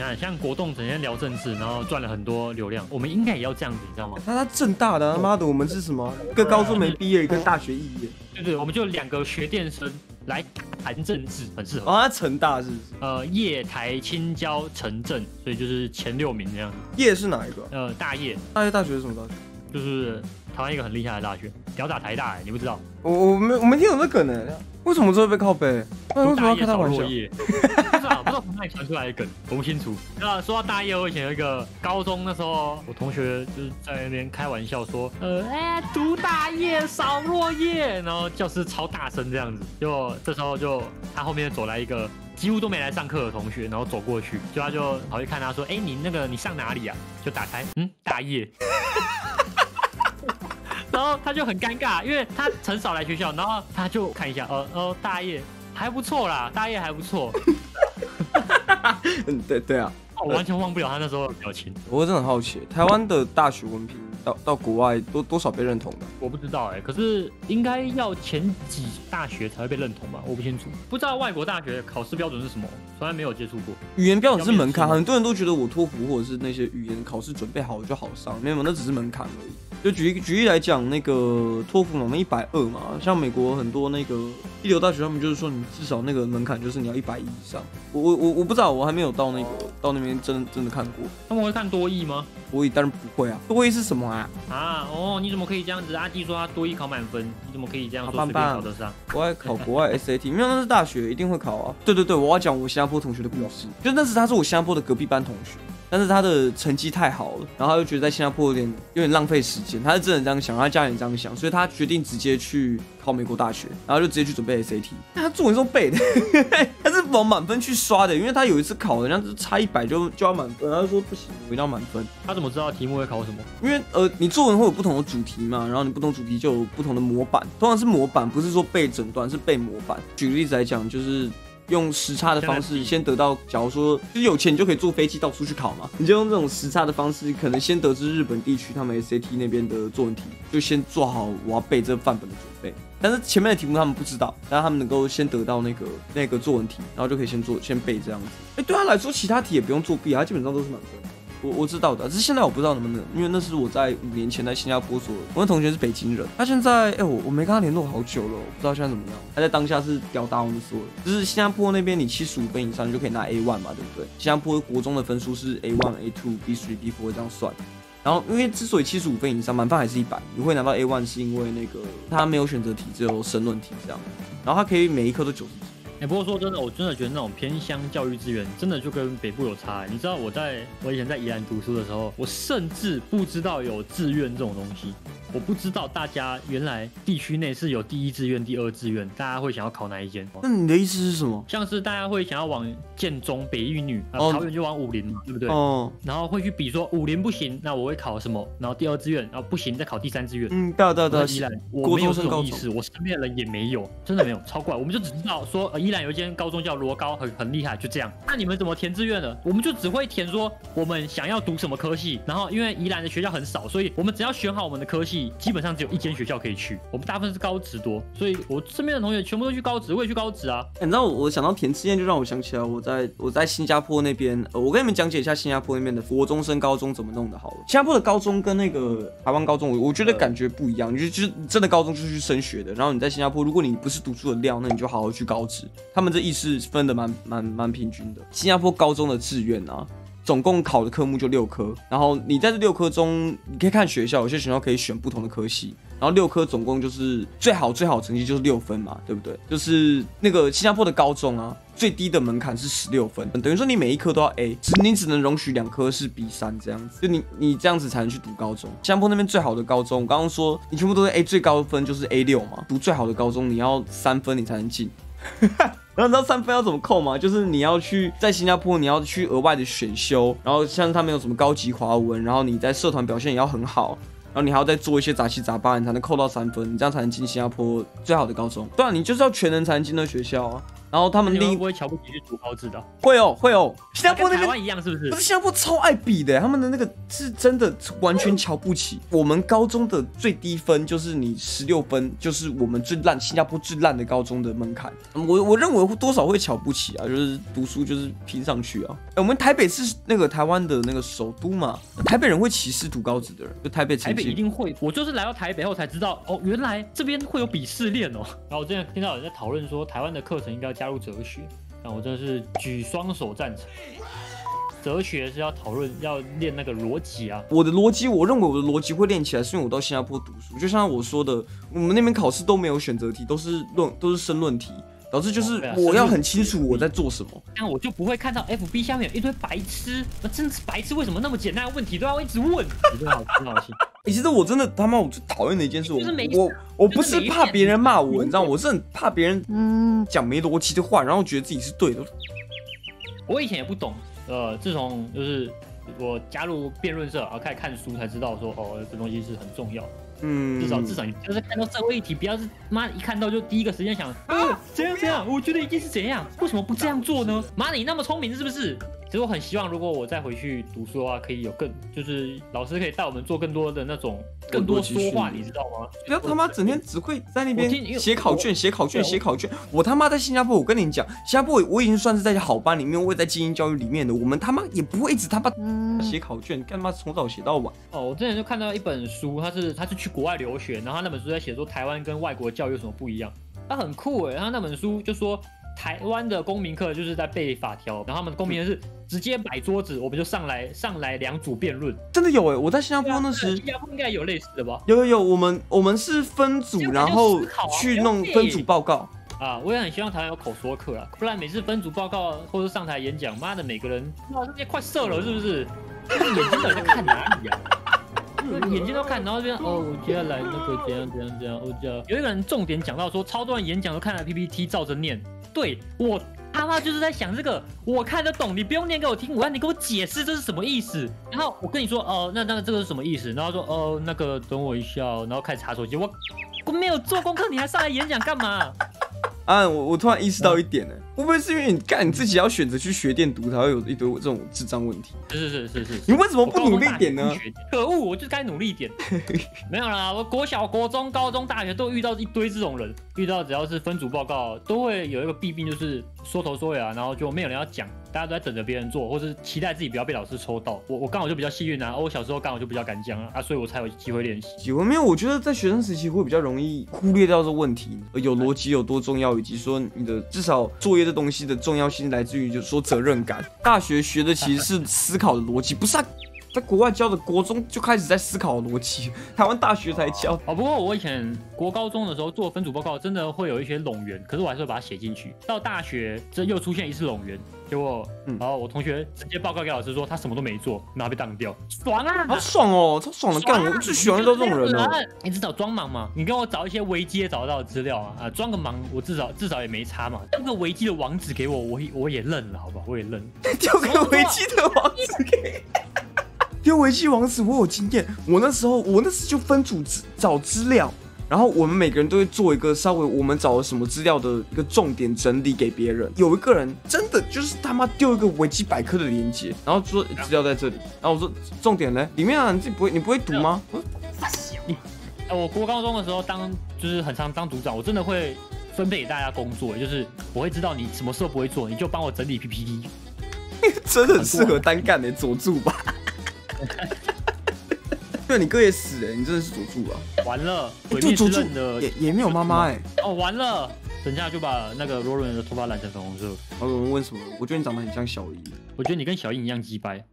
你看，像国栋整天聊政治，然后赚了很多流量，我们应该也要这样子，你知道吗？他他正大的，他妈的，我们是什么？一个高中没毕业，一个大学肄业。对对，我们就两个学电生来谈政治，很适合。啊，他成大是不是？呃，叶台青交城镇，所以就是前六名这样子。业是哪一个？呃，大业大业大学是什么大学？就是台湾一个很厉害的大学，屌打台大、欸，你不知道？我我没我没听懂这梗呢。为什么这会被靠背？那为什么要开他玩笑 哪里传出来的梗，我不清楚。那说到大业，我以前有一个高中那时候，我同学就是在那边开玩笑说，呃，哎、读大业扫落叶，然后教室超大声这样子。结果这时候就他后面走来一个。几乎都没来上课的同学，然后走过去，就他就跑去看他说：“哎、你那个你上哪里啊？”就打开，嗯，大业。然后他就很尴尬，因为他很少来学校，然后他就看一下，呃哦，大业还不错啦，大业还不错，嗯，对对啊。我完全忘不了他那时候的表情。我真的很好奇，台湾的大学文凭到到国外多多少被认同的？我不知道哎、可是应该要前几大学才会被认同吧？我不清楚，不知道外国大学考试标准是什么，从来没有接触过。语言标准是门槛，很多人都觉得我托福或者是那些语言考试准备好就好上，没有，那只是门槛而已。就举一举例来讲，那个托福我们一百二嘛，像美国很多那个一流大学，他们就是说你至少那个门槛就是你要一百一以上。我我我我不知道，我还没有到那个到那边真真的看过。他们会看多译吗？多益当然不会啊，多益是什么啊？啊，哦，你怎么可以这样子？阿弟说他多译考满分，你怎么可以这样说随便好棒棒考得上？国外考国外 SAT，没有，那是大学一定会考啊。对对对，我要讲我新加坡同学的故事，就那是他是我新加坡的隔壁班同学，但是他的成绩太好了，然后他就觉得在新加坡有点有点浪费时间，他是真的这样想，他家人也这样想，所以他决定直接去考美国大学，然后就直接去准备 SAT。那他作文是背的，他是往满分去刷的，因为他有一次考，人家就差一百就就要满分，他就说不行，我一定要满分。他怎么知道题目会考什么？因为呃，你作文会有不同的主题嘛，然后你不同主题就有不同的模板，通常是模板，不是说背整段，是背模板。举个例子来讲，就是用时差的方式先得到，假如说就是有钱你就可以坐飞机到处去考嘛，你就用这种时差的方式，可能先得知日本地区他们 SAT 那边的作文题，就先做好我要背这范本的准备。但是前面的题目他们不知道，但是他们能够先得到那个那个作文题，然后就可以先做先背这样子。哎，对他来说，其他题也不用作弊啊，他基本上都是满分。我我知道的，只是现在我不知道能不能，因为那是我在五年前在新加坡所，我那同学是北京人，他现在哎、我我没跟他联络好久了，我不知道现在怎么样。他在当下是吊打我们所有人，就是新加坡那边你七十五分以上你就可以拿 A one 嘛，对不对？新加坡国中的分数是 A one、A two、B three、B four 这样算。然后，因为之所以七十五分以上，满分还是一百，你会拿到 A one 是因为那个他没有选择题，只有申论题这样。然后他可以每一科都九十几。哎、不过说真的，我真的觉得那种偏乡教育资源真的就跟北部有差、你知道我在我以前在宜兰读书的时候，我甚至不知道有志愿这种东西。我不知道大家原来地区内是有第一志愿、第二志愿，大家会想要考哪一间？那你的意思是什么？像是大家会想要往建中、北一女，啊、哦桃园就往武林嘛，对不对？哦，然后会去比说武林不行，那我会考什么？然后第二志愿，然后不行再考第三志愿。嗯，对啊对啊对啊我在宜兰，我没有这种意识，我身边的人也没有，真的没有，超怪。我们就只知道说，呃，宜兰有一间高中叫罗高，很很厉害，就这样。那你们怎么填志愿的？我们就只会填说我们想要读什么科系，然后因为宜兰的学校很少，所以我们只要选好我们的科系，基本上只有一间学校可以去。我们大部分是高职多，所以我身边的同学全部都去高职，我也去高职啊。欸你知道我我想到填志愿，就让我想起来我在我在新加坡那边，呃，我跟你们讲解一下新加坡那边的国中升高中怎么弄的好了。新加坡的高中跟那个台湾高中，我我觉得感觉不一样，就是就是真的高中就是去升学的。然后你在新加坡，如果你不是读书的料，那你就好好去高职。他们这意识分的蛮蛮蛮平均的。新加坡高中的志愿啊。总共考的科目就六科，然后你在这六科中，你可以看学校，有些学校可以选不同的科系，然后六科总共就是最好最好成绩就是六分嘛，对不对？就是那个新加坡的高中啊，最低的门槛是十六分，等于说你每一科都要 A，只你只能容许两科是 B 三这样子，就你你这样子才能去读高中。新加坡那边最好的高中，我刚刚说你全部都是 A，最高分就是 A 六嘛，读最好的高中你要三分你才能进。然后你知道三分要怎么扣吗？就是你要去在新加坡，你要去额外的选修，然后像他们有什么高级华文，然后你在社团表现也要很好，然后你还要再做一些杂七杂八，你才能扣到三分，你这样才能进新加坡最好的高中。对啊，你就是要全能才能进那学校啊。然后他们另一不会瞧不起去读高职的？会哦会哦，新加坡那边跟台湾一样是不是不？是新加坡超爱比的，他们的那个是真的完全瞧不起。我们高中的最低分就是你十六分，就是我们最烂新加坡最烂的高中的门槛。我我认为会多少会瞧不起啊，就是读书就是拼上去啊。哎我们台北是那个台湾的那个首都嘛，台北人会歧视读高职的人，就台北台北一。定会，我就是来到台北后才知道，哦，原来这边会有鄙视链哦。然后我之前听到有人在讨论说，台湾的课程应该要加入哲学，那我真的是举双手赞成。哲学是要讨论要练那个逻辑啊，我的逻辑，我认为我的逻辑会练起来，是因为我到新加坡读书。就像我说的，我们那边考试都没有选择题，都是论都是申论题，导致就是我要很清楚我在做什么。这样我就不会看到 FB 下面有一堆白痴，那真是白痴，为什么那么简单的问题都要一直问？你真的好很好心。欸其实我真的他妈我最讨厌的一件事，我我我不是怕别人骂我，你知道，我是很怕别人嗯讲没逻辑的话，然后觉得自己是对的。我以前也不懂，呃，自从就是我加入辩论社，然后开始看书，才知道说，哦，这东西是很重要的。嗯，至少至少你就是看到社会议题，不要是妈一看到就第一个时间想，呃，怎样怎样，我觉得一定是怎样，为什么不这样做呢？妈，你那么聪明是不是？其实我很希望，如果我再回去读书的话，可以有更，就是老师可以带我们做更多的那种更多说话，你知道吗？不要他妈整天只会在那边写考卷、写考卷、写考卷。我他妈在新加坡，我跟你讲，新加坡我已经算是在好班里面，我也在精英教育里面的。我们他妈也不会一直他妈写考卷，干嘛从早写到晚。哦，我之前就看到一本书，他是他是去国外留学，然后他那本书在写说台湾跟外国教育有什么不一样，他很酷诶，他那本书就说台湾的公民课就是在背法条，然后他们的公民课是直接摆桌子，我们就上来上来两组辩论。真的有哎、我在新加坡那时新加坡应该有类似的吧？有有有，我们我们是分组，然后去弄分组报告。啊，我也很希望台湾有口说课啊，不然每次分组报告或者上台演讲，妈的每个人哇，这些快射了是不是？眼睛到底在看哪里啊？眼睛都看，然后这边 哦，我接下来那个怎样怎样怎样，我这样有一个人重点讲到说，超多人演讲都看了 PPT 照着念，对我他妈就是在想这个，我看得懂，你不用念给我听，我要你给我解释这是什么意思。然后我跟你说，哦、那那个这个是什么意思？然后说，哦、那个等我一下，然后开始查手机，我我 没有做功课，你还上来演讲干嘛？啊，我我突然意识到一点呢，会不会是因为你干你自己要选择去学电读，才会有一堆这种智障问题？是是是是是。你为什么不努力一点呢？可恶，我就该努力一点。没有啦，我国小、国中、高中、大学都遇到一堆这种人，遇到只要是分组报告，都会有一个弊病，就是缩头缩尾啊，然后就没有人要讲，大家都在等着别人做，或是期待自己不要被老师抽到。我我刚好就比较幸运啊，我小时候刚好就比较敢讲啊，啊，所以我才有机会练习。喜欢没有？我觉得在学生时期会比较容易忽略掉这个问题，呃有逻辑有多重要，以及说你的至少作业这东西的重要性来自于就是说责任感。大学学的其实是思考的逻辑，不是啊，在国外教的国中就开始在思考逻辑，台湾大学才教。哦，不过我以前国高中的时候做分组报告，真的会有一些冗员，可是我还是会把它写进去。到大学，这又出现一次冗员，结果，嗯然后我同学直接报告给老师说他什么都没做，然后被当掉，爽啊！好爽哦，超爽的！干，我最喜欢遇到这种人哦。哦。你至少装忙嘛，你跟我找一些维基也找得到的资料啊，啊，装个忙，我至少至少也没差嘛。丢个维基的网址给我，我也我也认了，好吧，我也认。丢个维基的网址给。丢维基网址，我有经验。我那时候，我那时就分组资找资料，然后我们每个人都会做一个稍微我们找了什么资料的一个重点整理给别人。有一个人真的就是他妈丢一个维基百科的链接，然后说资料在这里，然后我说重点呢，里面啊你自己不会你不会读吗？我说呃我国高中的时候当就是很常当组长，我真的会 分配给大家工作，就是我会知道你什么时候不会做，你就帮我整理 PPT。真的很适合单干的佐助吧？对，你哥也死了，你真的是佐助啊！完了，鬼灭之就佐助刃的也也没有妈妈哎。哦，完了，等一下就把那个罗伦的头发染成粉红色。然后有人问什么？我觉得你长得很像小姨。我觉得你跟小樱一样鸡掰。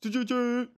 啾啾啾！